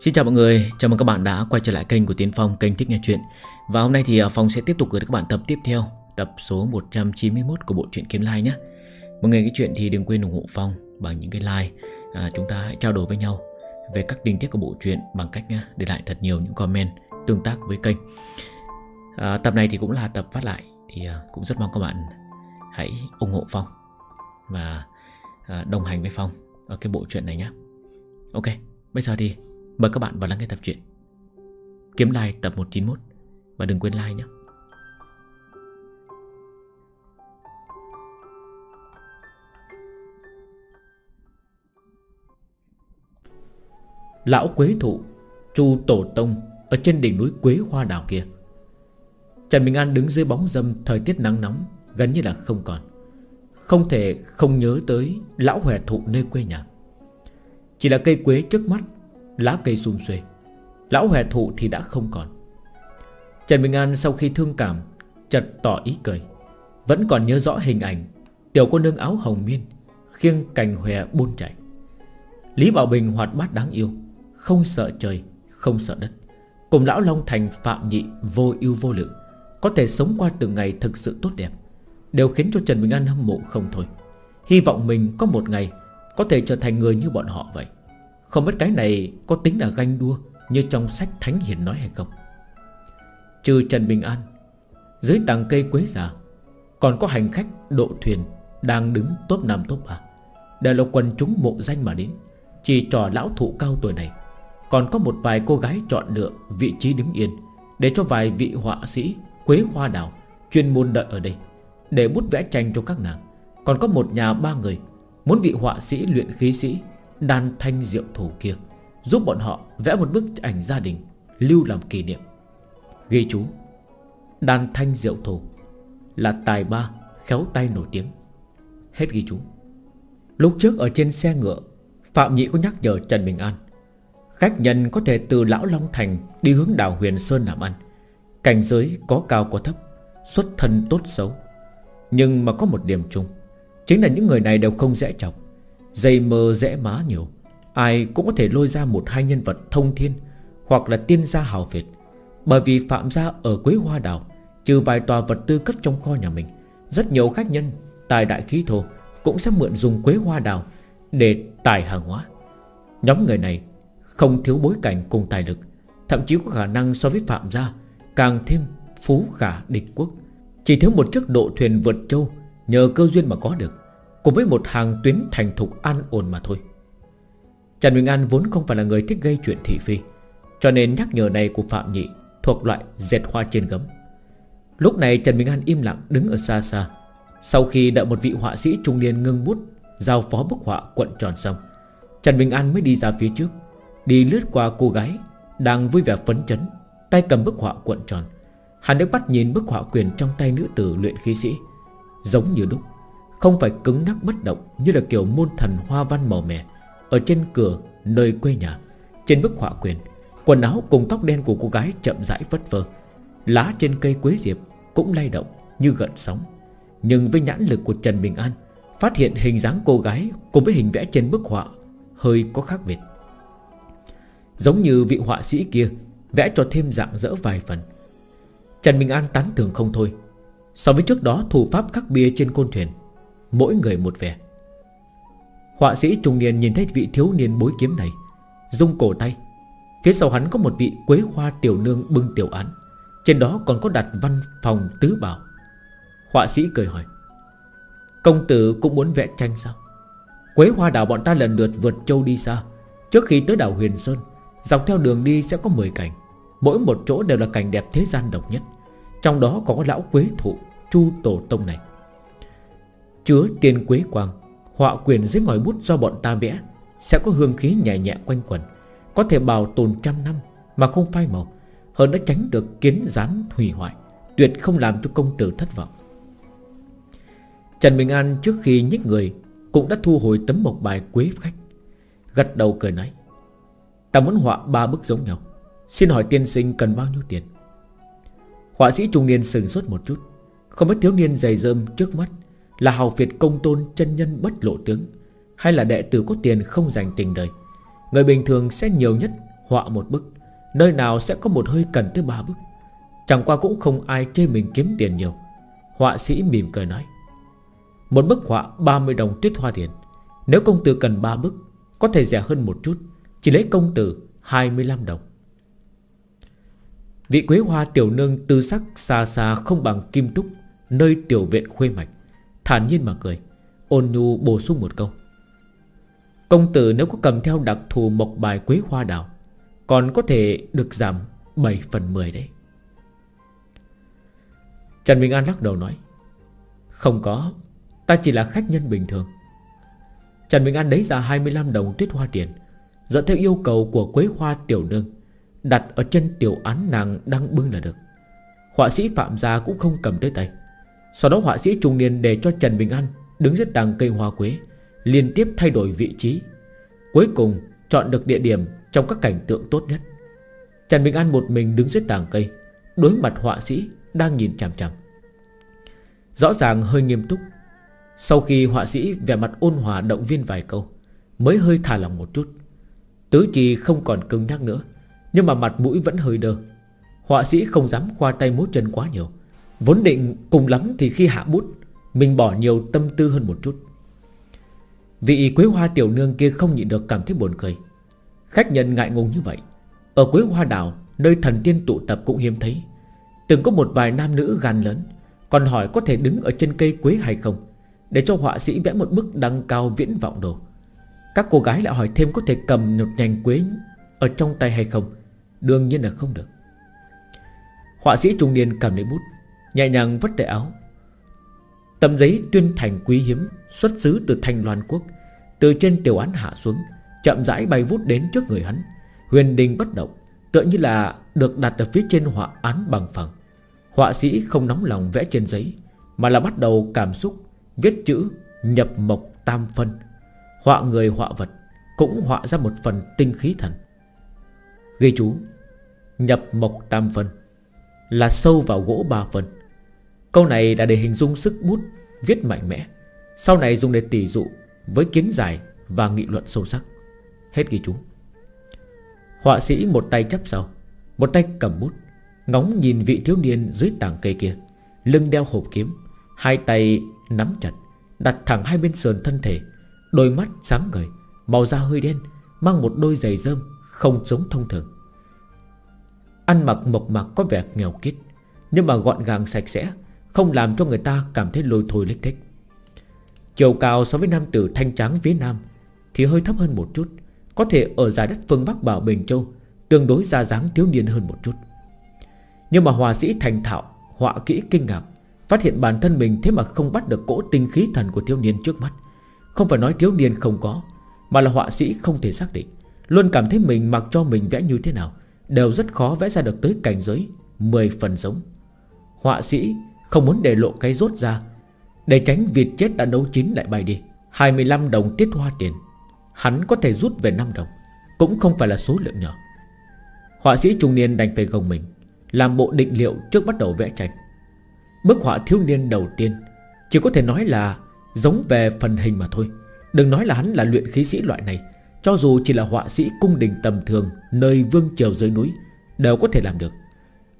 Xin chào mọi người, chào mừng các bạn đã quay trở lại kênh của Tiến Phong, kênh Thích Nghe Chuyện. Và hôm nay thì à, Phong sẽ tiếp tục gửi các bạn tập tiếp theo, tập số 191 của bộ truyện Kiếm Lai nhé. Mọi người cái chuyện thì đừng quên ủng hộ Phong bằng những cái like à, Chúng ta hãy trao đổi với nhau về các tình tiết của bộ truyện bằng cách à, để lại thật nhiều những comment tương tác với kênh. À, Tập này thì cũng là tập phát lại thì à, cũng rất mong các bạn hãy ủng hộ Phong Và à, đồng hành với Phong ở cái bộ truyện này nhé. Ok, bây giờ thì Mời các bạn vào lắng nghe tập truyện. Kiếm like tập 191 Và đừng quên like nhé. Lão Quế Thụ, Chu Tổ Tông Ở trên đỉnh núi Quế Hoa Đảo kia. Trần Bình An đứng dưới bóng dâm, Thời tiết nắng nóng, Gần như là không còn. Không thể không nhớ tới Lão Hòe Thụ nơi quê nhà. Chỉ là cây quế trước mắt Lá cây sum xuê. Lão hòe thụ thì đã không còn. Trần Bình An sau khi thương cảm Chật tỏ ý cười. Vẫn còn nhớ rõ hình ảnh Tiểu cô nương áo hồng miên Khiêng cành hòe buôn chạy. Lý Bảo Bình hoạt bát đáng yêu Không sợ trời, không sợ đất. Cùng lão Long Thành phạm nhị Vô ưu vô lự Có thể sống qua từng ngày thực sự tốt đẹp Đều khiến cho Trần Bình An hâm mộ không thôi. Hy vọng mình có một ngày Có thể trở thành người như bọn họ vậy không biết cái này có tính là ganh đua Như trong sách Thánh Hiền nói hay không? Trừ Trần Bình An, Dưới tàng cây quế già, Còn có hành khách độ thuyền Đang đứng top 5 top 3 Đều là quần chúng mộ danh mà đến, Chỉ trò lão thụ cao tuổi này. Còn có một vài cô gái chọn lựa Vị trí đứng yên Để cho vài vị họa sĩ Quế hoa đào Chuyên môn đợi ở đây Để bút vẽ tranh cho các nàng. Còn có một nhà ba người Muốn vị họa sĩ luyện khí sĩ Đan thanh diệu thủ kia, Giúp bọn họ vẽ một bức ảnh gia đình, Lưu làm kỷ niệm. Ghi chú, Đan thanh diệu thủ Là tài ba khéo tay nổi tiếng. Hết ghi chú. Lúc trước ở trên xe ngựa, Phạm Nhị có nhắc nhở Trần Bình An, Khách nhân có thể từ Lão Long Thành Đi hướng đảo Huyền Sơn làm ăn. Cảnh giới có cao có thấp, Xuất thân tốt xấu. Nhưng mà có một điểm chung, Chính là những người này đều không dễ chọc. Dây mơ rẽ má nhiều. Ai cũng có thể lôi ra một hai nhân vật thông thiên Hoặc là tiên gia hào Việt. Bởi vì Phạm gia ở Quế Hoa Đảo, Trừ vài tòa vật tư cất trong kho nhà mình, Rất nhiều khách nhân, Tài đại khí thô Cũng sẽ mượn dùng Quế Hoa Đảo Để tài hàng hóa. Nhóm người này không thiếu bối cảnh cùng tài lực, Thậm chí có khả năng so với Phạm gia Càng thêm phú khả địch quốc. Chỉ thiếu một chiếc độ thuyền vượt châu Nhờ cơ duyên mà có được. Cùng với một hàng tuyến thành thục an ổn mà thôi. Trần Bình An vốn không phải là người thích gây chuyện thị phi, Cho nên nhắc nhở này của Phạm Nhị Thuộc loại dệt hoa trên gấm. Lúc này Trần Bình An im lặng đứng ở xa xa, Sau khi đợi một vị họa sĩ trung niên ngưng bút Giao phó bức họa quận tròn xong, Trần Bình An mới đi ra phía trước, Đi lướt qua cô gái Đang vui vẻ phấn chấn, Tay cầm bức họa cuộn tròn. Hắn được bắt nhìn bức họa quyền trong tay nữ tử luyện khí sĩ, Giống như đúc không phải cứng ngắc bất động Như là kiểu môn thần hoa văn màu mè. Ở trên cửa, nơi quê nhà, Trên bức họa quyền, Quần áo cùng tóc đen của cô gái chậm rãi phất phơ. Lá trên cây quế diệp Cũng lay động như gợn sóng. Nhưng với nhãn lực của Trần Bình An, Phát hiện hình dáng cô gái Cùng với hình vẽ trên bức họa Hơi có khác biệt. Giống như vị họa sĩ kia, Vẽ cho thêm dạng dỡ vài phần. Trần Bình An tán thưởng không thôi. So với trước đó, thủ pháp khắc bia trên côn thuyền Mỗi người một vẻ. Họa sĩ trung niên nhìn thấy vị thiếu niên bối kiếm này Dung cổ tay. Phía sau hắn có một vị quế hoa tiểu nương bưng tiểu án. Trên đó còn có đặt văn phòng tứ bảo. Họa sĩ cười hỏi, Công tử cũng muốn vẽ tranh sao? Quế hoa đảo bọn ta lần lượt vượt châu đi xa. Trước khi tới đảo Huyền Sơn, Dọc theo đường đi sẽ có 10 cảnh. Mỗi một chỗ đều là cảnh đẹp thế gian độc nhất. Trong đó có lão quế thụ, Chu Tổ Tông này. Chứa tiền quế quang, Họa quyền dưới ngòi bút do bọn ta vẽ, Sẽ có hương khí nhẹ nhẹ quanh quẩn, Có thể bảo tồn trăm năm Mà không phai màu, Hơn đã tránh được kiến rán hủy hoại, Tuyệt không làm cho công tử thất vọng. Trần Bình An trước khi nhích người Cũng đã thu hồi tấm mộc bài quế khách Gật đầu cười nói, Ta muốn họa ba bức giống nhau, Xin hỏi tiên sinh cần bao nhiêu tiền? Họa sĩ trung niên sừng sốt một chút, Không biết thiếu niên dày dơm trước mắt là hào Việt công tôn chân nhân bất lộ tướng, Hay là đệ tử có tiền không dành tình đời? Người bình thường sẽ nhiều nhất Họa một bức, Nơi nào sẽ có một hơi cần tới ba bức? Chẳng qua cũng không ai chê mình kiếm tiền nhiều. Họa sĩ mỉm cười nói, Một bức họa 30 đồng tuyết hoa tiền. Nếu công tử cần ba bức, Có thể rẻ hơn một chút, Chỉ lấy công tử 25 đồng. Vị quế hoa tiểu nương tư sắc xa xa không bằng kim túc, Nơi tiểu viện khuê mạch. Thản nhiên mà cười. Ôn nhu bổ sung một câu. Công tử nếu có cầm theo đặc thù mộc bài quế hoa đào, Còn có thể được giảm 7 phần 10 đấy. Trần Bình An lắc đầu nói, Không có, Ta chỉ là khách nhân bình thường. Trần Bình An lấy ra 25 đồng tuyết hoa tiền Dẫn theo yêu cầu của quế hoa tiểu nương, Đặt ở chân tiểu án nàng đang bưng là được. Họa sĩ Phạm Gia cũng không cầm tới tay. Sau đó họa sĩ trung niên để cho Trần Bình An Đứng dưới tàng cây hoa quế, Liên tiếp thay đổi vị trí. Cuối cùng, chọn được địa điểm Trong các cảnh tượng tốt nhất. Trần Bình An một mình đứng dưới tàng cây, Đối mặt họa sĩ đang nhìn chằm chằm. Rõ ràng hơi nghiêm túc, Sau khi họa sĩ vẻ mặt ôn hòa động viên vài câu, Mới hơi thả lòng một chút. Tứ trì không còn cứng nhắc nữa, Nhưng mà mặt mũi vẫn hơi đơ. Họa sĩ không dám khoa tay múa chân quá nhiều. Vốn định cùng lắm thì khi hạ bút, Mình bỏ nhiều tâm tư hơn một chút. Vị quế hoa tiểu nương kia không nhịn được cảm thấy buồn cười. Khách nhân ngại ngùng như vậy. Ở quế hoa đảo, Nơi thần tiên tụ tập cũng hiếm thấy. Từng có một vài nam nữ gan lớn, Còn hỏi có thể đứng ở trên cây quế hay không, Để cho họa sĩ vẽ một bức đăng cao viễn vọng đồ. Các cô gái lại hỏi thêm có thể cầm một nhành quế Ở trong tay hay không. Đương nhiên là không được. Họa sĩ trung niên cầm lấy bút Nhẹ nhàng vất tay áo. Tấm giấy tuyên thành quý hiếm, Xuất xứ từ thanh loan quốc, Từ trên tiểu án hạ xuống, Chậm rãi bay vút đến trước người hắn. Huyền đình bất động, Tựa như là được đặt ở phía trên họa án bằng phẳng. Họa sĩ không nóng lòng vẽ trên giấy, Mà là bắt đầu cảm xúc, Viết chữ nhập mộc tam phân. Họa người, họa vật, Cũng họa ra một phần tinh khí thần. Ghi chú, Nhập mộc tam phân, Là sâu vào gỗ ba phân. Câu này là để hình dung sức bút Viết mạnh mẽ. Sau này dùng để tỉ dụ Với kiến giải và nghị luận sâu sắc. Hết ghi chú. Họa sĩ một tay chấp sau Một tay cầm bút Ngóng nhìn vị thiếu niên dưới tảng cây kia Lưng đeo hộp kiếm Hai tay nắm chặt Đặt thẳng hai bên sườn thân thể Đôi mắt sáng ngời Màu da hơi đen Mang một đôi giày rơm Không giống thông thường. Ăn mặc mộc mạc có vẻ nghèo kít, Nhưng mà gọn gàng sạch sẽ không làm cho người ta cảm thấy lôi thôi lích thích Chiều cao so với nam tử thanh tráng phía nam Thì hơi thấp hơn một chút, Có thể ở giải đất phương Bắc Bảo Bình Châu Tương đối ra dáng thiếu niên hơn một chút. Nhưng mà hòa sĩ thành thạo, Họa kỹ kinh ngạc, Phát hiện bản thân mình thế mà không bắt được cỗ tinh khí thần của thiếu niên trước mắt. Không phải nói thiếu niên không có, Mà là họa sĩ không thể xác định, Luôn cảm thấy mình mặc cho mình vẽ như thế nào Đều rất khó vẽ ra được tới cảnh giới 10 phần giống. Họa sĩ không muốn để lộ cái rốt ra. Để tránh vịt chết đã nấu chín lại bay đi. 25 đồng tiết hoa tiền. Hắn có thể rút về 5 đồng. Cũng không phải là số lượng nhỏ. Họa sĩ trung niên đành phải gồng mình, Làm bộ định liệu trước bắt đầu vẽ tranh. Bức họa thiếu niên đầu tiên, Chỉ có thể nói là Giống về phần hình mà thôi. Đừng nói là hắn là luyện khí sĩ loại này, Cho dù chỉ là họa sĩ cung đình tầm thường, Nơi vương triều dưới núi, Đều có thể làm được.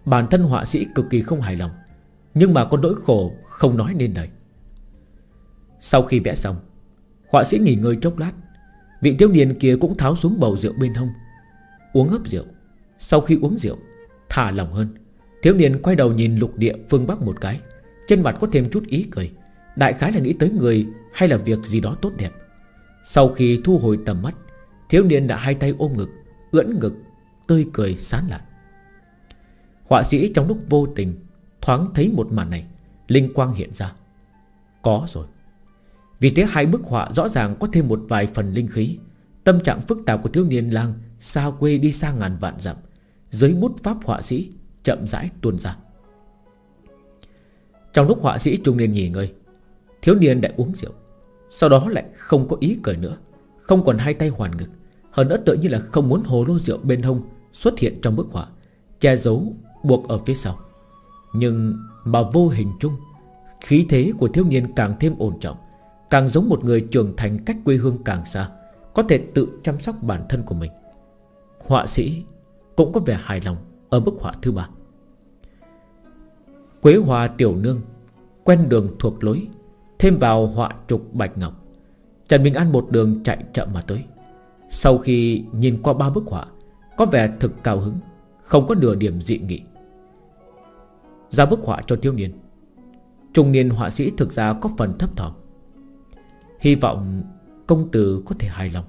Bản thân họa sĩ cực kỳ không hài lòng. Nhưng mà có nỗi khổ không nói nên lời. Sau khi vẽ xong, Họa sĩ nghỉ ngơi chốc lát, Vị thiếu niên kia cũng tháo xuống bầu rượu bên hông, Uống hấp rượu. Sau khi uống rượu, Thả lòng hơn, Thiếu niên quay đầu nhìn lục địa phương Bắc một cái, Trên mặt có thêm chút ý cười. Đại khái là nghĩ tới người hay là việc gì đó tốt đẹp. Sau khi thu hồi tầm mắt, Thiếu niên đã hai tay ôm ngực, Ưỡn ngực, Tươi cười sán lạn. Họa sĩ trong lúc vô tình Thoáng thấy một màn này, Linh quang hiện ra. Có rồi. Vì thế hai bức họa rõ ràng có thêm một vài phần linh khí. Tâm trạng phức tạp của thiếu niên lang Xa quê đi xa ngàn vạn dặm, Dưới bút pháp họa sĩ Chậm rãi tuôn ra. Trong lúc họa sĩ trung niên nghỉ ngơi, Thiếu niên đã uống rượu. Sau đó lại không có ý cười nữa, Không còn hai tay hoàn ngực. Hơn nữa tự như là không muốn hồ lô rượu bên hông Xuất hiện trong bức họa, Che giấu buộc ở phía sau. Nhưng mà vô hình chung, Khí thế của thiếu niên càng thêm ổn trọng, Càng giống một người trưởng thành cách quê hương càng xa, Có thể tự chăm sóc bản thân của mình. Họa sĩ Cũng có vẻ hài lòng Ở bức họa thứ ba. Quế Hoa Tiểu Nương Quen đường thuộc lối, Thêm vào họa trục Bạch Ngọc. Trần Bình An một đường chạy chậm mà tới. Sau khi nhìn qua ba bức họa, Có vẻ thực cao hứng, Không có nửa điểm dị nghị. Ra bức họa cho thiếu niên. Trung niên họa sĩ thực ra có phần thấp thỏm. Hy vọng công tử có thể hài lòng.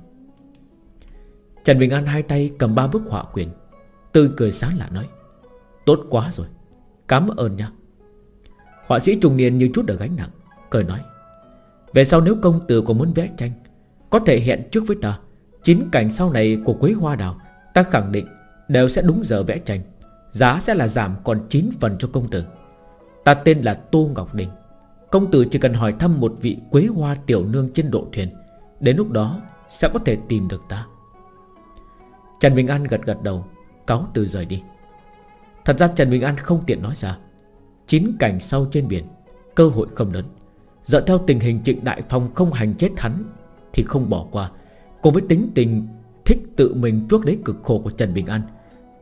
Trần Bình An hai tay cầm ba bức họa quyền Tươi cười sáng lạ nói, Tốt quá rồi, Cảm ơn nha. Họa sĩ trung niên như chút được gánh nặng, Cười nói, Về sau nếu công tử có muốn vẽ tranh, Có thể hẹn trước với ta. Chín cảnh sau này của Quế Hoa Đào, Ta khẳng định đều sẽ đúng giờ vẽ tranh. Giá sẽ là giảm còn 9 phần cho công tử. Ta tên là Tô Ngọc Đình. Công tử chỉ cần hỏi thăm một vị Quế Hoa tiểu nương trên độ thuyền, Đến lúc đó sẽ có thể tìm được ta. Trần Bình An gật gật đầu, Cáo từ rời đi. Thật ra Trần Bình An không tiện nói ra. Chín cảnh sau trên biển, Cơ hội không lớn. Dựa theo tình hình trịnh đại phong không hành chết hắn Thì không bỏ qua. Cùng với tính tình thích tự mình chuốc lấy cực khổ của Trần Bình An,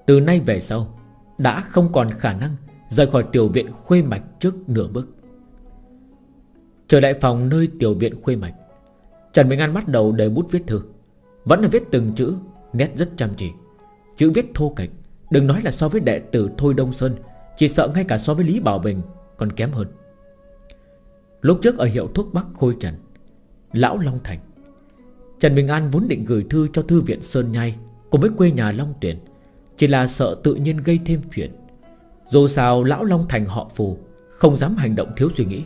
Từ nay về sau đã không còn khả năng Rời khỏi tiểu viện khuê mạch trước nửa bước. Trở lại phòng nơi tiểu viện khuê mạch, Trần Bình An bắt đầu đầy bút viết thư. Vẫn là viết từng chữ, Nét rất chăm chỉ. Chữ viết thô kệch, Đừng nói là so với đệ tử Thôi Đông Sơn, Chỉ sợ ngay cả so với Lý Bảo Bình Còn kém hơn. Lúc trước ở hiệu thuốc Bắc Khôi Trần, Lão Long Thành, Trần Bình An vốn định gửi thư cho thư viện Sơn Nhai Cùng với quê nhà Long Tuyển chỉ là sợ tự nhiên gây thêm chuyện Dù sao Lão Long Thành họ phù, Không dám hành động thiếu suy nghĩ.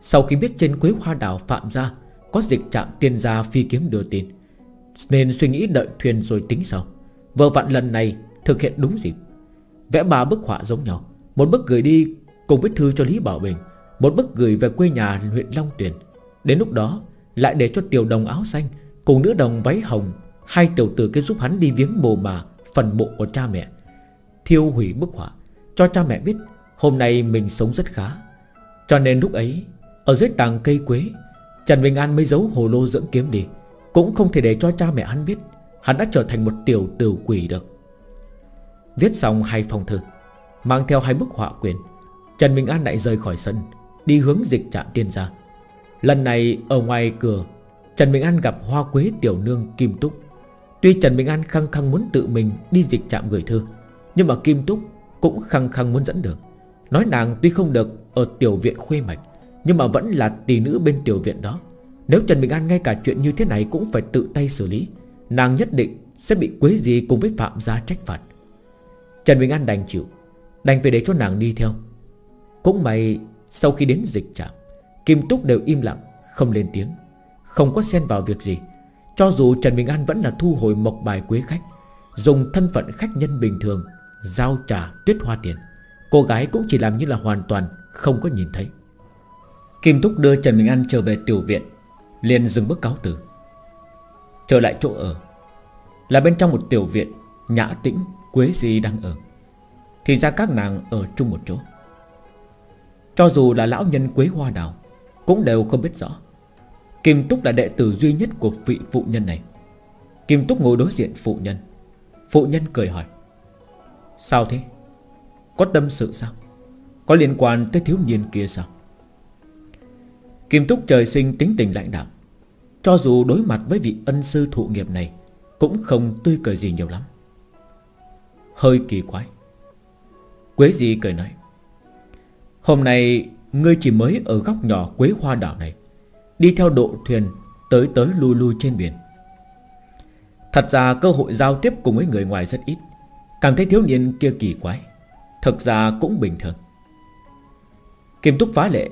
Sau khi biết trên quế hoa đảo Phạm Gia Có dịch trạm tiên gia phi kiếm đưa tin, Nên suy nghĩ đợi thuyền rồi tính sau. Vợ vặn lần này thực hiện đúng dịp. Vẽ ba bức họa giống nhau. Một bức gửi đi cùng với thư cho Lý Bảo Bình, Một bức gửi về quê nhà huyện Long Tuyền. Đến lúc đó, Lại để cho tiểu đồng áo xanh Cùng nữ đồng váy hồng, Hai tiểu tử kia giúp hắn đi viếng mồ mà Phần mộ của cha mẹ. Thiêu hủy bức họa, Cho cha mẹ biết Hôm nay mình sống rất khá. Cho nên lúc ấy, Ở dưới tàng cây quế, Trần Bình An mới giấu hồ lô dưỡng kiếm đi. Cũng không thể để cho cha mẹ hắn biết, Hắn đã trở thành một tiểu tử quỷ được. Viết xong hai phong thư, Mang theo hai bức họa quyền Trần Bình An lại rời khỏi sân, Đi hướng dịch trạm tiên ra Lần này ở ngoài cửa, Trần Bình An gặp hoa quế tiểu nương Kim Túc. Tuy Trần Bình An khăng khăng muốn tự mình đi dịch trạm gửi thư, Nhưng mà Kim Túc cũng khăng khăng muốn dẫn đường Nói nàng tuy không được ở tiểu viện khuê mạch, Nhưng mà vẫn là tỷ nữ bên tiểu viện đó. Nếu Trần Bình An ngay cả chuyện như thế này cũng phải tự tay xử lý, Nàng nhất định sẽ bị quấy gì cùng với Phạm gia trách phạt. Trần Bình An đành chịu, Đành phải để cho nàng đi theo. Cũng may, sau khi đến dịch trạm, Kim Túc đều im lặng, Không lên tiếng, Không có xen vào việc gì. Cho dù Trần Bình An vẫn là thu hồi mộc bài quế khách, Dùng thân phận khách nhân bình thường, Giao trả tuyết hoa tiền, Cô gái cũng chỉ làm như là hoàn toàn Không có nhìn thấy. Kim thúc đưa Trần Bình An trở về tiểu viện, liền dừng bước cáo từ. Trở lại chỗ ở, Là bên trong một tiểu viện, Nhã tĩnh, Quế Di đang ở. Thì ra các nàng ở chung một chỗ. Cho dù là lão nhân Quế Hoa Đào, Cũng đều không biết rõ. Kim Túc là đệ tử duy nhất của vị phụ nhân này. Kim Túc ngồi đối diện phụ nhân. Phụ nhân cười hỏi, Sao thế? Có tâm sự sao? Có liên quan tới thiếu niên kia sao? Kim Túc trời sinh tính tình lãnh đạo cho dù đối mặt với vị ân sư thụ nghiệp này, Cũng không tươi cười gì nhiều lắm. Hơi kỳ quái. Quế gì cười nói, Hôm nay Ngươi chỉ mới ở góc nhỏ quế hoa đảo này Đi theo độ thuyền Tới tới lui lui trên biển. Thật ra cơ hội giao tiếp cùng với người ngoài rất ít Cảm thấy thiếu niên kia kỳ quái thật ra cũng bình thường. Kim túc phá lệ,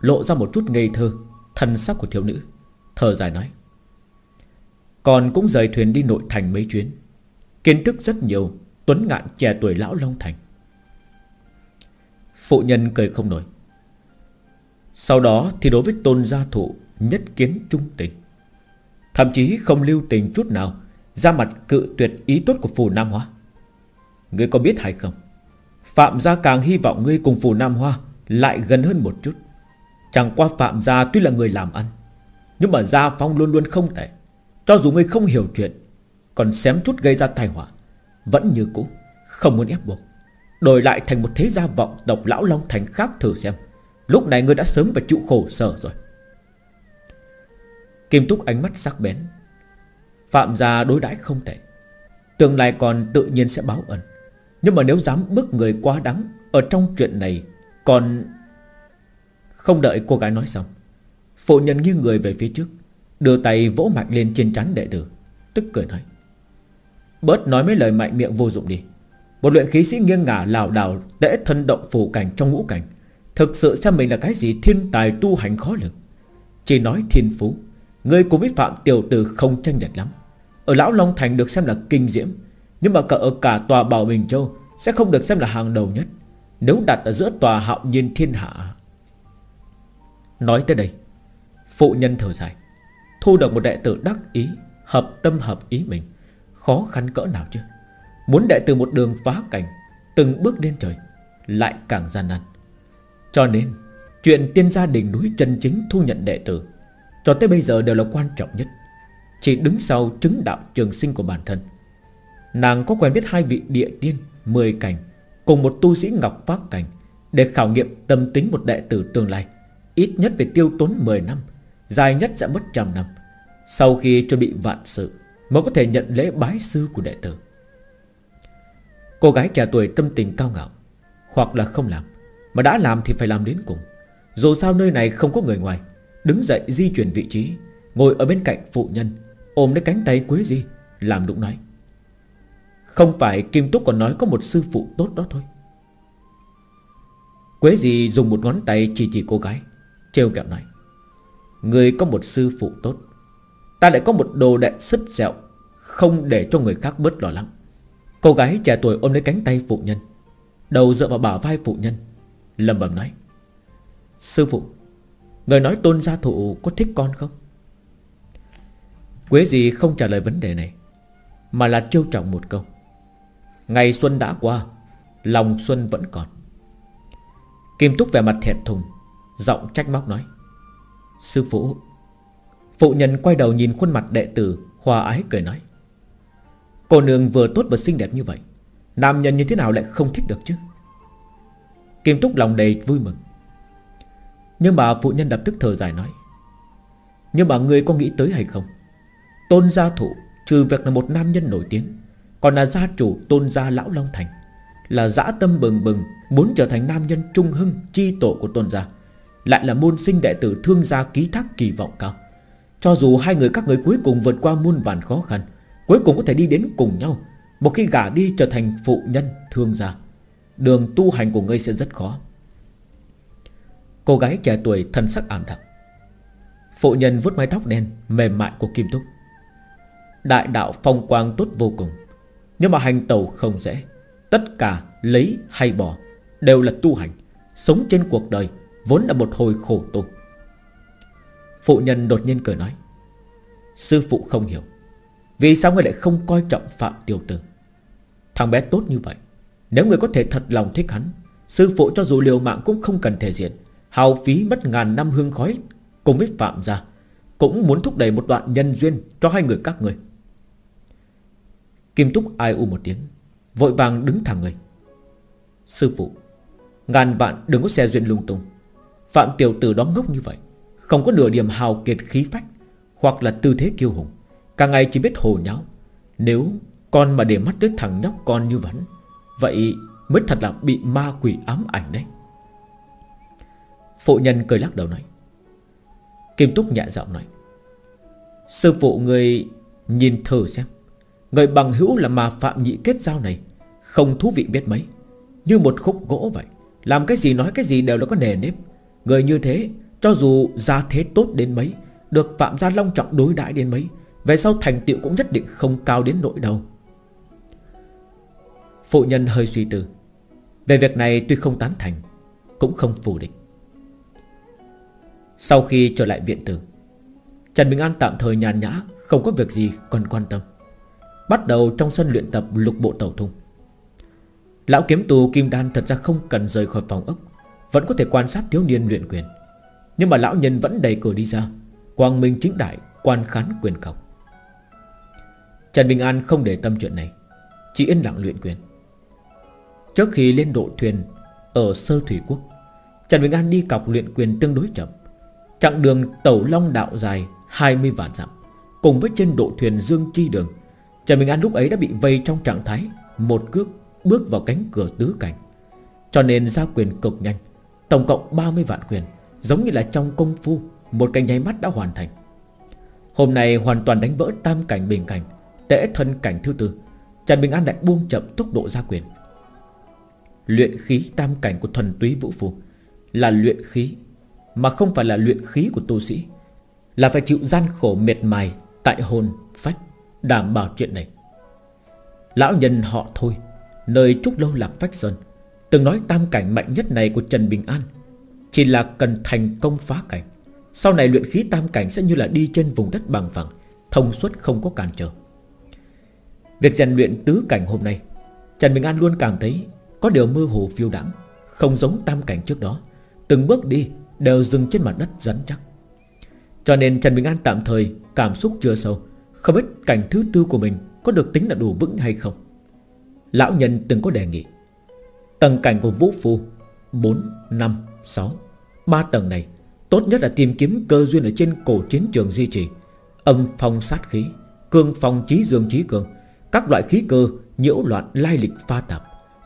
Lộ ra một chút ngây thơ, Thân sắc của thiếu nữ, Thở dài nói, Còn cũng rời thuyền đi nội thành mấy chuyến, Kiến thức rất nhiều, Tuấn ngạn trẻ tuổi lão Long Thành. Phụ nhân cười không nổi. Sau đó thì đối với tôn gia thụ Nhất kiến trung tình. Thậm chí không lưu tình chút nào, Ra mặt cự tuyệt ý tốt của phù Nam Hoa. Ngươi có biết hay không? Phạm gia càng hy vọng ngươi cùng phù Nam Hoa Lại gần hơn một chút. Chẳng qua Phạm gia tuy là người làm ăn, nhưng mà Gia Phong luôn luôn không tệ. Cho dù ngươi không hiểu chuyện, Còn xém chút gây ra tai họa, Vẫn như cũ, Không muốn ép buộc. Đổi lại thành một thế gia vọng tộc lão Long Thành khác thử xem. Lúc này ngươi đã sớm phải chịu khổ sở rồi. Kim Túc ánh mắt sắc bén. Phạm gia đối đãi không tệ. Tương lai còn tự nhiên sẽ báo ẩn Nhưng mà nếu dám bức người quá đắng Ở trong chuyện này Còn Không đợi cô gái nói xong, Phụ nhân nghiêng người về phía trước, Đưa tay vỗ mạnh lên trên trán đệ tử, Tức cười nói, Bớt nói mấy lời mạnh miệng vô dụng đi. Một luyện khí sĩ nghiêng ngả lảo đảo Tễ thân động phủ cảnh trong ngũ cảnh, Thực sự xem mình là cái gì thiên tài tu hành khó lực Chỉ nói thiên phú Người cùng với Phạm Tiểu Tử không tranh lệch lắm. Ở Lão Long Thành được xem là kinh diễm, Nhưng mà cả ở cả tòa Bảo Bình Châu Sẽ không được xem là hàng đầu nhất, Nếu đặt ở giữa tòa hạo nhiên thiên hạ. Nói tới đây, Phụ nhân thở dài, Thu được một đệ tử đắc ý, Hợp tâm hợp ý mình, Khó khăn cỡ nào chứ? Muốn đệ tử một đường phá cảnh, Từng bước lên trời, Lại càng gian nan. Cho nên, Chuyện tiên gia đình núi chân chính thu nhận đệ tử cho tới bây giờ đều là quan trọng nhất. Chỉ đứng sau chứng đạo trường sinh của bản thân. Nàng có quen biết hai vị địa tiên, Mười cảnh, Cùng một tu sĩ ngọc phát cảnh, Để khảo nghiệm tâm tính một đệ tử tương lai. Ít nhất phải tiêu tốn 10 năm, Dài nhất sẽ mất trăm năm. Sau khi chuẩn bị vạn sự, Mới có thể nhận lễ bái sư của đệ tử. Cô gái trẻ tuổi tâm tình cao ngạo, Hoặc là không làm, Mà đã làm thì phải làm đến cùng. Dù sao nơi này không có người ngoài Đứng dậy di chuyển vị trí, Ngồi ở bên cạnh phụ nhân, Ôm lấy cánh tay Quế Di, Làm đúng nói. Không phải Kim Túc còn nói có một sư phụ tốt đó thôi. Quế Di dùng một ngón tay chỉ chỉ cô gái, Trêu kẹo nói. Người có một sư phụ tốt, Ta lại có một đồ đệ sứt dẹo Không để cho người khác bớt lo lắng. Cô gái trẻ tuổi ôm lấy cánh tay phụ nhân, Đầu dựa vào bả vai phụ nhân Lầm bầm nói. Sư phụ Người nói tôn gia thụ có thích con không? Quế gì không trả lời vấn đề này, Mà là trêu trọng một câu. Ngày xuân đã qua, Lòng xuân vẫn còn. Kim Túc vẻ mặt thẹn thùng, Giọng trách móc nói, Sư phụ. Phụ nhân quay đầu nhìn khuôn mặt đệ tử, Hòa ái cười nói, Cô nương vừa tốt và xinh đẹp như vậy, Nam nhân như thế nào lại không thích được chứ? Kim Túc lòng đầy vui mừng. Nhưng mà phụ nhân lập tức thở dài nói, Nhưng mà người có nghĩ tới hay không? Tôn gia thụ, Trừ việc là một nam nhân nổi tiếng, Còn là gia chủ tôn gia lão Long Thành, Là dã tâm bừng bừng, Muốn trở thành nam nhân trung hưng, Chi tổ của tôn gia, lại là môn sinh đệ tử thương gia ký thác kỳ vọng cao. Cho dù hai người các người cuối cùng vượt qua muôn vàn khó khăn, Cuối cùng có thể đi đến cùng nhau. Một khi gả đi trở thành phụ nhân thương gia, Đường tu hành của ngươi sẽ rất khó. Cô gái trẻ tuổi thân sắc ảm đạm. Phụ nhân vuốt mái tóc đen, Mềm mại của Kim Túc. Đại đạo phong quang tốt vô cùng. Nhưng mà hành tàu không dễ. Tất cả lấy hay bỏ Đều là tu hành, Sống trên cuộc đời Vốn là một hồi khổ tu. Phụ nhân đột nhiên cười nói, Sư phụ không hiểu, Vì sao người lại không coi trọng Phạm Tiểu Tử? Thằng bé tốt như vậy, Nếu người có thể thật lòng thích hắn, Sư phụ cho dù liều mạng cũng không cần thể diện. Hào phí mất ngàn năm hương khói, Cùng với Phạm ra Cũng muốn thúc đẩy một đoạn nhân duyên Cho hai người các người. Kim Túc ai u một tiếng, Vội vàng đứng thẳng người. Sư phụ, Ngàn bạn đừng có xe duyên lung tung. Phạm tiểu tử đó ngốc như vậy, Không có nửa điểm hào kiệt khí phách, Hoặc là tư thế kiêu hùng, Cả ngày chỉ biết hồ nháo. Nếu con mà để mắt tới thằng nhóc con như vẫn, Vậy mới thật là bị ma quỷ ám ảnh đấy. Phụ nhân cười lắc đầu nói. Kim Túc nhẹ giọng nói. Sư phụ người nhìn thử xem. Người bằng hữu là mà phạm nhị kết giao này, Không thú vị biết mấy. Như một khúc gỗ vậy, Làm cái gì nói cái gì đều là có nề nếp. Người như thế, Cho dù gia thế tốt đến mấy, Được Phạm Gia Long trọng đối đãi đến mấy, Về sau thành tựu cũng nhất định không cao đến nỗi đâu. Phụ nhân hơi suy tư. Về việc này tuy không tán thành, Cũng không phủ định. Sau khi trở lại viện tử, Trần Bình An tạm thời nhàn nhã, Không có việc gì còn quan tâm. Bắt đầu trong sân luyện tập lục bộ tàu thung Lão kiếm tù Kim Đan thật ra không cần rời khỏi phòng ốc, vẫn có thể quan sát thiếu niên luyện quyền. Nhưng mà lão nhân vẫn đầy cửa đi ra, Quang minh chính đại, Quan khán quyền cọc. Trần Bình An không để tâm chuyện này, Chỉ yên lặng luyện quyền. Trước khi lên độ thuyền Ở sơ thủy quốc, Trần Bình An đi cọc luyện quyền tương đối chậm. Chặng đường tàu long đạo dài 20 vạn dặm, Cùng với trên độ thuyền Dương Chi Đường, Trần Bình An lúc ấy đã bị vây trong trạng thái Một cước bước vào cánh cửa tứ cảnh. Cho nên ra quyền cực nhanh, Tổng cộng 30 vạn quyền, Giống như là trong công phu, Một cái nháy mắt đã hoàn thành. Hôm nay hoàn toàn đánh vỡ tam cảnh bình cảnh Tễ thân cảnh thứ tư, Trần Bình An lại buông chậm tốc độ ra quyền. Luyện khí tam cảnh của thuần túy vũ phù Là luyện khí mà không phải là luyện khí của tu sĩ Là phải chịu gian khổ mệt mài Tại hồn, phách Đảm bảo chuyện này. Lão nhân họ thôi Nơi Trúc Lâu Lạc Phách Sơn Từng nói tam cảnh mạnh nhất này của Trần Bình An Chỉ là cần thành công phá cảnh. Sau này luyện khí tam cảnh sẽ như là đi trên vùng đất bằng phẳng Thông suốt không có cản trở. Việc rèn luyện tứ cảnh hôm nay Trần Bình An luôn cảm thấy Có điều mơ hồ phiêu đắng Không giống tam cảnh trước đó Từng bước đi đều dừng trên mặt đất rắn chắc Cho nên Trần Bình An tạm thời Cảm xúc chưa sâu Không biết cảnh thứ tư của mình Có được tính là đủ vững hay không Lão nhân từng có đề nghị Tầng cảnh của Vũ Phu 4, 5, 6 Ba tầng này Tốt nhất là tìm kiếm cơ duyên ở trên cổ chiến trường duy trì Âm phong sát khí Cương phong trí dương trí cường Các loại khí cơ nhiễu loạn lai lịch pha tạp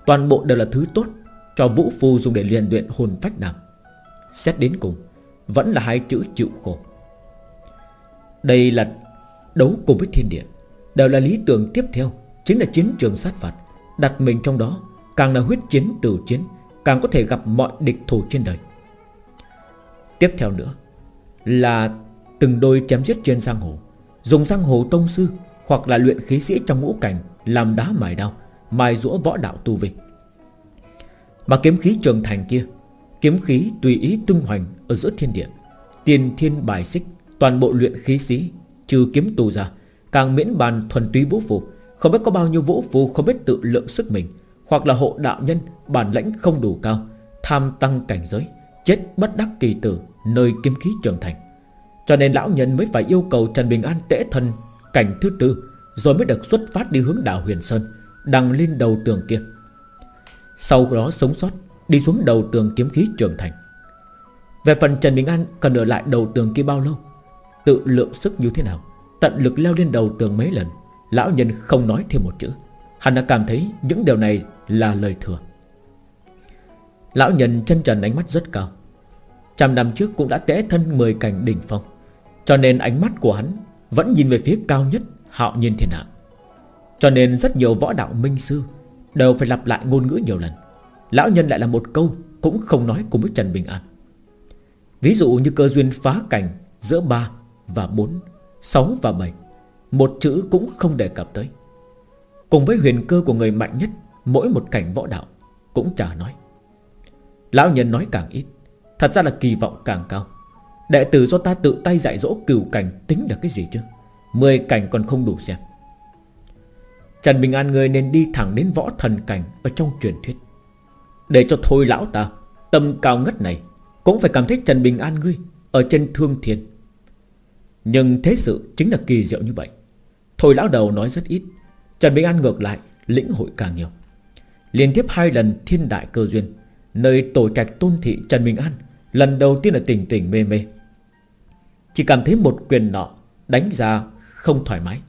Toàn bộ đều là thứ tốt Cho Vũ Phu dùng để luyện luyện hồn phách đạp. Xét đến cùng, Vẫn là hai chữ chịu khổ. Đây là đấu cùng với thiên địa, Đều là lý tưởng tiếp theo, Chính là chiến trường sát phạt. Đặt mình trong đó, Càng là huyết chiến tử chiến, Càng có thể gặp mọi địch thủ trên đời. Tiếp theo nữa Là từng đôi chém giết trên giang hồ, Dùng giang hồ tông sư Hoặc là luyện khí sĩ trong ngũ cảnh Làm đá mài đao, Mài rũa võ đạo tu vi. Mà kiếm khí trường thành kia Kiếm khí tùy ý tung hoành Ở giữa thiên địa. Tiền thiên bài xích, Toàn bộ luyện khí sĩ Trừ kiếm tù ra, Càng miễn bàn thuần túy vũ phù. Không biết có bao nhiêu vũ phù, không biết tự lượng sức mình, Hoặc là hộ đạo nhân, Bản lãnh không đủ cao, Tham tăng cảnh giới, Chết bất đắc kỳ tử, Nơi kiếm khí trưởng thành. Cho nên lão nhân mới phải yêu cầu Trần Bình An tễ thân Cảnh thứ tư, Rồi mới được xuất phát đi hướng đảo Huyền Sơn, Đằng lên đầu tường kia. Sau đó sống sót Đi xuống đầu tường kiếm khí trường thành. Về phần Trần Bình An cần ở lại đầu tường kia bao lâu? Tự lượng sức như thế nào? Tận lực leo lên đầu tường mấy lần, Lão nhân không nói thêm một chữ. Hắn đã cảm thấy những điều này là lời thừa. Lão nhân chân trần ánh mắt rất cao. Trăm năm trước cũng đã tẽ thân 10 cảnh đỉnh phong, Cho nên ánh mắt của hắn Vẫn nhìn về phía cao nhất, Hạo nhiên thiên hạ. Cho nên rất nhiều võ đạo minh sư Đều phải lặp lại ngôn ngữ nhiều lần. Lão nhân lại là một câu Cũng không nói cùng với Trần Bình An. Ví dụ như cơ duyên phá cảnh Giữa 3 và 4 6 và 7 Một chữ cũng không đề cập tới. Cùng với huyền cơ của người mạnh nhất, Mỗi một cảnh võ đạo Cũng chả nói. Lão nhân nói càng ít, Thật ra là kỳ vọng càng cao. Đệ tử do ta tự tay dạy dỗ cửu cảnh Tính là cái gì chứ? Mười cảnh còn không đủ xem. Trần Bình An người nên đi thẳng đến võ thần cảnh Ở trong truyền thuyết. Để cho thôi lão ta, Tâm cao ngất này, Cũng phải cảm thấy Trần Bình An ngươi Ở trên thương thiên Nhưng thế sự chính là kỳ diệu như vậy. Thôi lão đầu nói rất ít, Trần Bình An ngược lại Lĩnh hội càng nhiều. Liên tiếp hai lần thiên đại cơ duyên, Nơi tổ trạch tôn thị Trần Bình An Lần đầu tiên là tỉnh tỉnh mê mê. Chỉ cảm thấy một quyền nọ Đánh ra không thoải mái.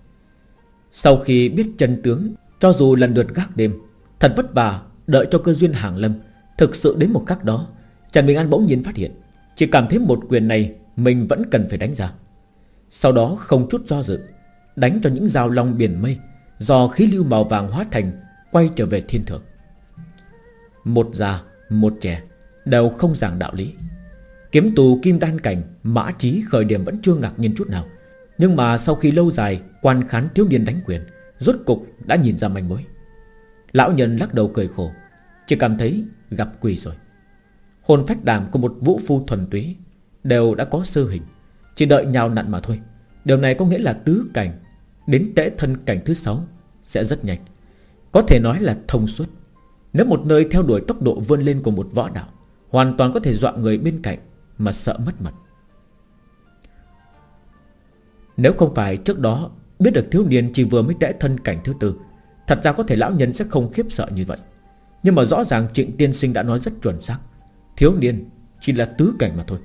Sau khi biết chân tướng, Cho dù lần lượt gác đêm, Thật vất vả đợi cho cơ duyên hàng lâm, Thực sự đến một khắc đó, Trần Bình An bỗng nhiên phát hiện, Chỉ cảm thấy một quyền này Mình vẫn cần phải đánh ra. Sau đó không chút do dự, Đánh cho những dao long biển mây, Do khí lưu màu vàng hóa thành, Quay trở về thiên thượng. Một già, một trẻ, Đều không giảng đạo lý. Kiếm tù kim đan cảnh, Mã trí khởi điểm vẫn chưa ngạc nhiên chút nào. Nhưng mà sau khi lâu dài Quan khán thiếu niên đánh quyền, Rốt cục đã nhìn ra manh mối. Lão nhân lắc đầu cười khổ. Chỉ cảm thấy gặp quỷ rồi. Hồn phách đàm của một vũ phu thuần túy Đều đã có sơ hình. Chỉ đợi nhào nặn mà thôi. Điều này có nghĩa là tứ cảnh Đến tễ thân cảnh thứ sáu Sẽ rất nhanh. Có thể nói là thông suốt. Nếu một nơi theo đuổi tốc độ vươn lên của một võ đạo, Hoàn toàn có thể dọa người bên cạnh Mà sợ mất mặt. Nếu không phải trước đó Biết được thiếu niên chỉ vừa mới tễ thân cảnh thứ tư Thật ra có thể lão nhân sẽ không khiếp sợ như vậy. Nhưng mà rõ ràng trịnh tiên sinh đã nói rất chuẩn xác. Thiếu niên chỉ là tứ cảnh mà thôi.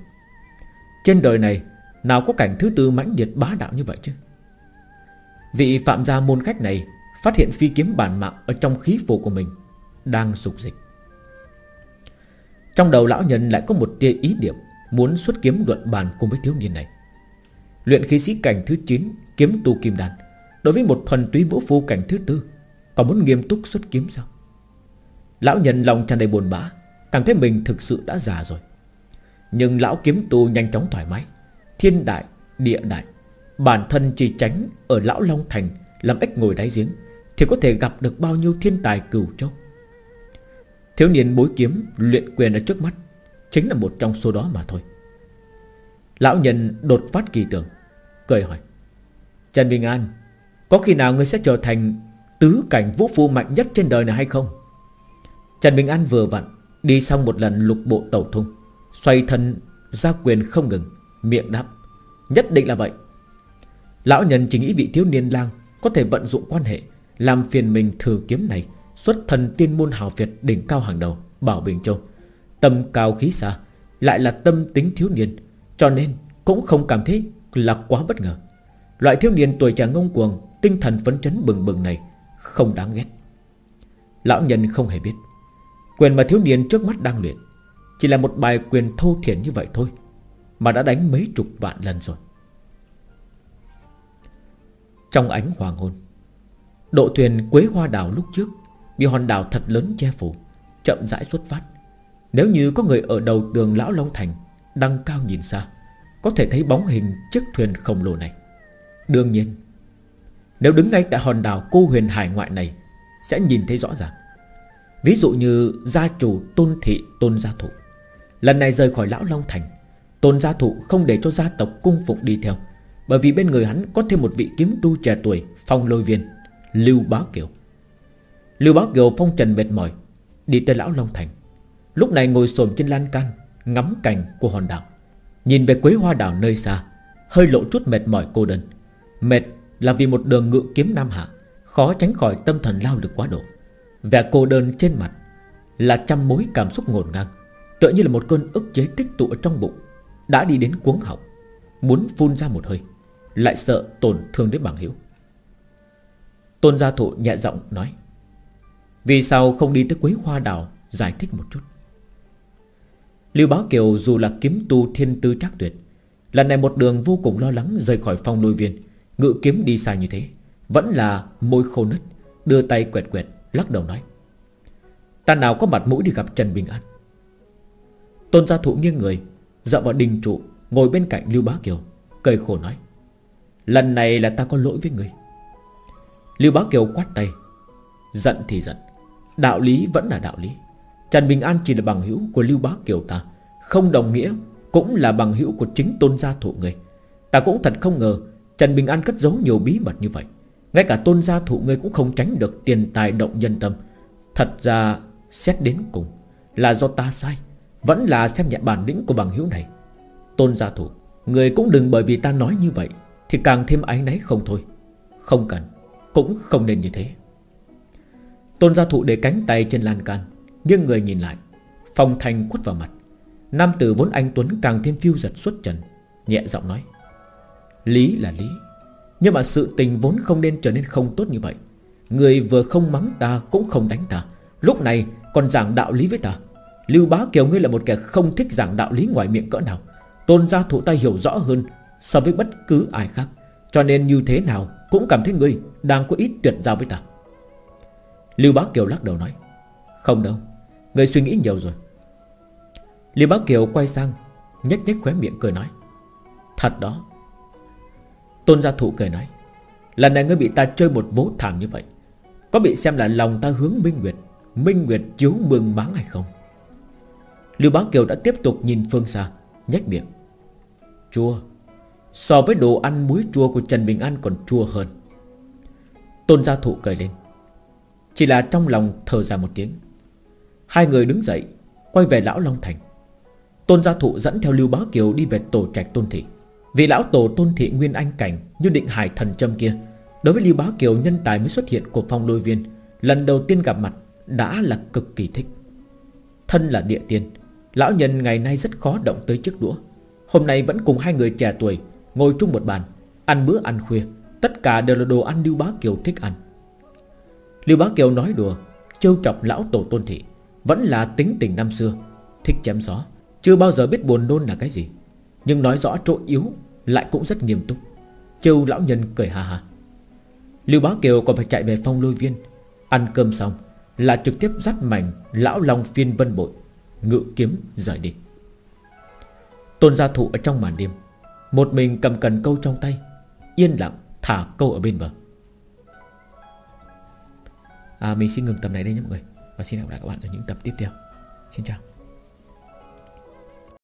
Trên đời này, Nào có cảnh thứ tư mãnh liệt bá đạo như vậy chứ? Vị phạm gia môn khách này Phát hiện phi kiếm bản mạng Ở trong khí phủ của mình Đang sục dịch. Trong đầu lão nhân lại có một tia ý niệm Muốn xuất kiếm luận bàn cùng với thiếu niên này. Luyện khí sĩ cảnh thứ 9 Kiếm tu kim đàn Đối với một thuần túy vũ phu cảnh thứ tư còn muốn nghiêm túc xuất kiếm sao? Lão nhân lòng tràn đầy buồn bã Cảm thấy mình thực sự đã già rồi. Nhưng lão kiếm tu nhanh chóng thoải mái Thiên đại, địa đại. Bản thân chỉ tránh ở lão Long Thành Làm ếch ngồi đáy giếng Thì có thể gặp được bao nhiêu thiên tài cửu châu. Thiếu niên bối kiếm Luyện quyền ở trước mắt Chính là một trong số đó mà thôi. Lão nhân đột phát kỳ tưởng Cười hỏi Trần Bình An Có khi nào ngươi sẽ trở thành Tứ cảnh vũ phu mạnh nhất trên đời này hay không? Trần Bình An vừa vặn Đi xong một lần lục bộ tẩu thung, Xoay thân ra quyền không ngừng, Miệng đáp. Nhất định là vậy. Lão nhân chỉ nghĩ vị thiếu niên lang Có thể vận dụng quan hệ, Làm phiền mình thử kiếm này, Xuất thần tiên môn hào Việt đỉnh cao hàng đầu, Bảo Bình Châu. Tâm cao khí xa, Lại là tâm tính thiếu niên, Cho nên cũng không cảm thấy là quá bất ngờ. Loại thiếu niên tuổi trẻ ngông cuồng, Tinh thần phấn chấn bừng bừng này không đáng ghét. Lão nhân không hề biết, Quyền mà thiếu niên trước mắt đang luyện Chỉ là một bài quyền thô thiển như vậy thôi, Mà đã đánh mấy chục vạn lần rồi. Trong ánh hoàng hôn, Độ thuyền Quế Hoa Đảo lúc trước Bị hòn đảo thật lớn che phủ, Chậm rãi xuất phát. Nếu như có người ở đầu tường Lão Long Thành Đăng cao nhìn xa, Có thể thấy bóng hình chiếc thuyền khổng lồ này. Đương nhiên nếu đứng ngay tại hòn đảo cô huyền hải ngoại này, Sẽ nhìn thấy rõ ràng. Ví dụ như gia chủ tôn thị, tôn gia thụ. Lần này rời khỏi lão Long Thành, Tôn gia thụ không để cho gia tộc cung phục đi theo, Bởi vì bên người hắn có thêm một vị kiếm tu trẻ tuổi, Phong lôi viên, Lưu Bá Kiều. Lưu Bá Kiều phong trần mệt mỏi, Đi tới lão Long Thành. Lúc này ngồi xổm trên lan can, Ngắm cảnh của hòn đảo. Nhìn về quế hoa đảo nơi xa, Hơi lộ chút mệt mỏi cô đơn. Mệt là vì một đường ngự kiếm Nam Hạ, Khó tránh khỏi tâm thần lao lực quá độ. Vẻ cô đơn trên mặt Là trăm mối cảm xúc ngổn ngang, Tựa như là một cơn ức chế tích tụ ở trong bụng, Đã đi đến cuống họng, Muốn phun ra một hơi, Lại sợ tổn thương đến bằng hữu. Tôn gia thụ nhẹ giọng nói, Vì sao không đi tới quế hoa đảo Giải thích một chút? Lưu Bá Kiều dù là kiếm tu thiên tư trác tuyệt, Lần này một đường vô cùng lo lắng Rời khỏi phòng lôi viên Ngự kiếm đi xa như thế, Vẫn là môi khô nứt, Đưa tay quẹt quẹt, Lắc đầu nói. Ta nào có mặt mũi đi gặp Trần Bình An? Tôn gia thụ nghiêng người, Dạo vào đình trụ, Ngồi bên cạnh Lưu Bá Kiều, Cười khổ nói. Lần này là ta có lỗi với người. Lưu Bá Kiều quát tay. Giận thì giận, Đạo lý vẫn là đạo lý. Trần Bình An chỉ là bằng hữu của Lưu Bá Kiều ta, Không đồng nghĩa Cũng là bằng hữu của chính tôn gia thụ người. Ta cũng thật không ngờ Trần Bình An cất giấu nhiều bí mật như vậy. Ngay cả tôn gia thụ ngươi cũng không tránh được tiền tài động nhân tâm. Thật ra, xét đến cùng, Là do ta sai, Vẫn là xem nhẹ bản lĩnh của bằng hữu này. Tôn gia thụ, Người cũng đừng bởi vì ta nói như vậy, Thì càng thêm áy náy không thôi. Không cần, Cũng không nên như thế. Tôn gia thụ để cánh tay trên lan can Nhưng người nhìn lại, Phong thanh quất vào mặt. Nam tử vốn anh Tuấn càng thêm phiêu giật xuất trần, Nhẹ giọng nói. Lý là lý. Nhưng mà sự tình vốn không nên trở nên không tốt như vậy. Người vừa không mắng ta cũng không đánh ta. Lúc này còn giảng đạo lý với ta. Lưu Bá Kiều ngươi là một kẻ không thích giảng đạo lý ngoài miệng cỡ nào. Tôn gia thụ ta hiểu rõ hơn So với bất cứ ai khác. Cho nên như thế nào cũng cảm thấy ngươi Đang có ít tuyệt giao với ta. Lưu Bá Kiều lắc đầu nói, Không đâu, Ngươi suy nghĩ nhiều rồi. Lưu Bá Kiều quay sang nhếch nhếch khóe miệng cười nói, Thật đó Tôn gia thụ cười nói, Lần này ngươi bị ta chơi một vố thảm như vậy, Có bị xem là lòng ta hướng Minh Nguyệt Minh Nguyệt chiếu mương máng hay không? Lưu Bá Kiều đã tiếp tục nhìn phương xa, nhếch miệng, Chua, So với đồ ăn muối chua của Trần Bình An còn chua hơn. Tôn gia thụ cười lên, Chỉ là trong lòng thở ra một tiếng. Hai người đứng dậy, Quay về Lão Long Thành. Tôn gia thụ dẫn theo Lưu Bá Kiều đi về tổ trạch Tôn Thị. Vị lão tổ tôn thị nguyên anh cảnh Như định hải thần châm kia, Đối với Lưu Bá Kiều nhân tài mới xuất hiện của phong lôi viên, Lần đầu tiên gặp mặt Đã là cực kỳ thích. Thân là địa tiên, Lão nhân ngày nay rất khó động tới chiếc đũa. Hôm nay vẫn cùng hai người trẻ tuổi Ngồi chung một bàn, Ăn bữa ăn khuya, Tất cả đều là đồ ăn Lưu Bá Kiều thích ăn. Lưu Bá Kiều nói đùa, Trêu chọc lão tổ tôn thị, Vẫn là tính tình năm xưa, Thích chém gió, Chưa bao giờ biết buồn nôn là cái gì. Nhưng nói rõ chỗ yếu Lại cũng rất nghiêm túc. Châu lão nhân cười hà hà Lưu Bá Kiều còn phải chạy về phong lôi viên. Ăn cơm xong Là trực tiếp dắt mảnh Lão Long phiên vân bội Ngự kiếm rời đi. Tôn gia thụ ở trong màn đêm Một mình cầm cần câu trong tay Yên lặng thả câu ở bên bờ. À, Mình xin ngừng tập này đây nhé mọi người Và xin hẹn gặp lại các bạn ở những tập tiếp theo. Xin chào.